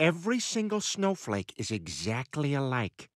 Every single snowflake is exactly alike.